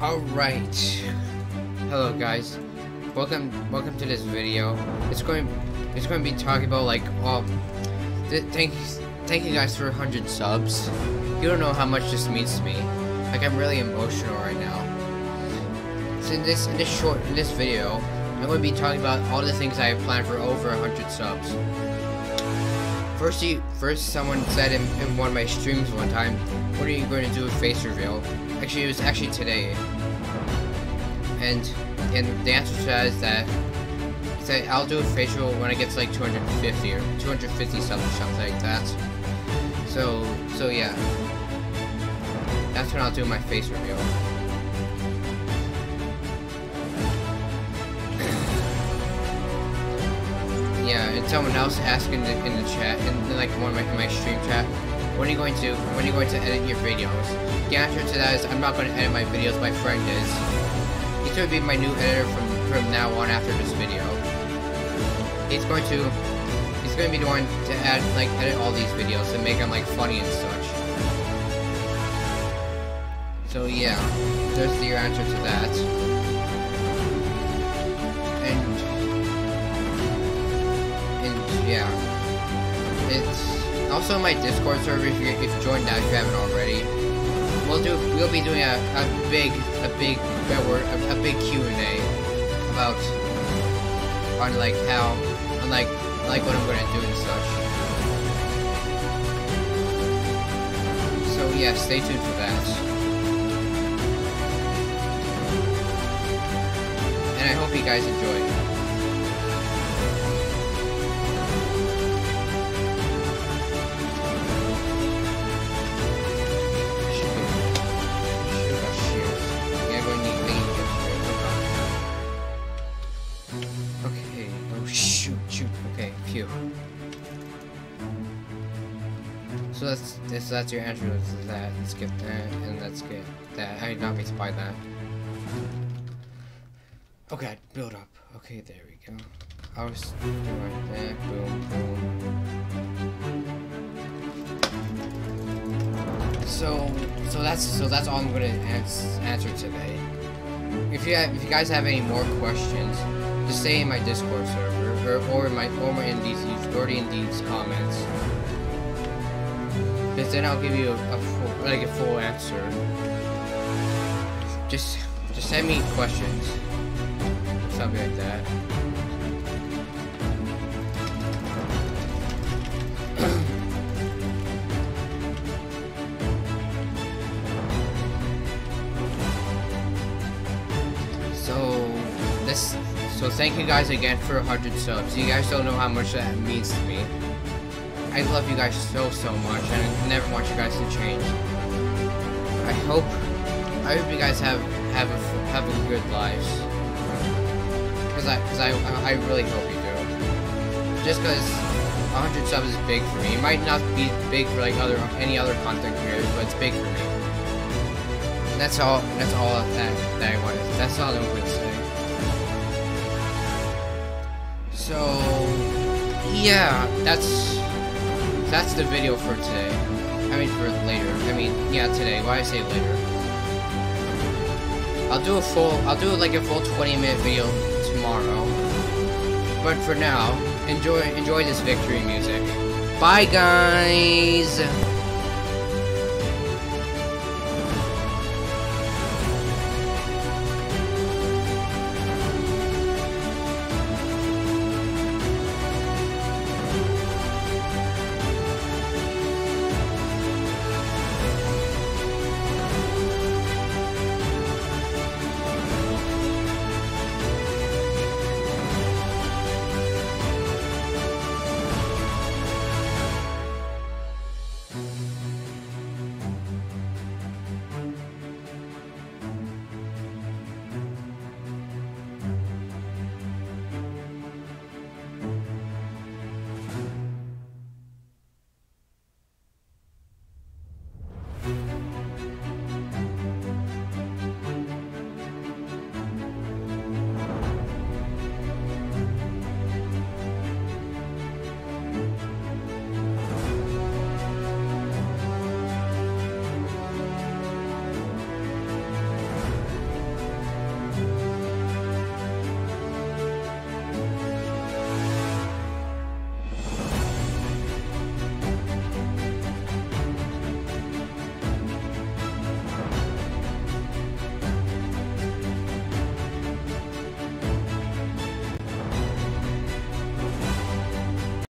Alright. Hello guys. Welcome welcome to this video. It's going it's going to be talking about like all th thank thank you guys for 100 subs. You don't know how much this means to me. Like I'm really emotional right now. So in this in this short in this video, I'm going to be talking about all the things I have planned for over 100 subs. First, first someone said in, in one of my streams one time, what are you going to do with face reveal? Actually, it was actually today. And and the answer to that is that I'll do a facial when it gets like 250 or 250 subs or something like that. So so yeah, that's when I'll do my face reveal. yeah, and someone else asked in the in the chat in, in like one of my in my stream chat, when are you going to when are you going to edit your videos? The answer to that is I'm not going to edit my videos. My friend is. He's going to be my new editor from from now on after this video. He's going to he's going to be the one to add like edit all these videos and make them like funny and such. So yeah, there's the answer to that. Also my Discord server. If you if joined that, if you haven't already, we'll do we'll be doing a, a big a big a, a big Q and A about on like how on like like what I'm gonna do and such. So yeah, stay tuned for that. And I hope you guys enjoy. So that's this that's your answer to that. Let's get uh, that and let's get that. I did not mean to buy that. Okay, build up. Okay, there we go. I was doing that. Boom, boom. So, so that's so that's all I'm gonna ans answer today. If you have, if you guys have any more questions, just stay in my Discord server or, or in my or in these or in comments. Because then I'll give you a, a full like a full answer. Just just send me questions. Something like that. so this so thank you guys again for 100 subs. You guys don't know how much that means to me. I love you guys so so much and I never want you guys to change. I hope I hope you guys have have a have a good lives. Cause I cause I I really hope you do. Just cause 100 subs is big for me. It might not be big for like other any other content creators, but it's big for me. And that's all that's all that that I wanted. That's all I'm gonna say. So yeah, that's that's the video for today. I mean for later. I mean yeah today. Why I say later? I'll do a full I'll do like a full 20 minute video tomorrow. But for now, enjoy enjoy this victory music. Bye guys.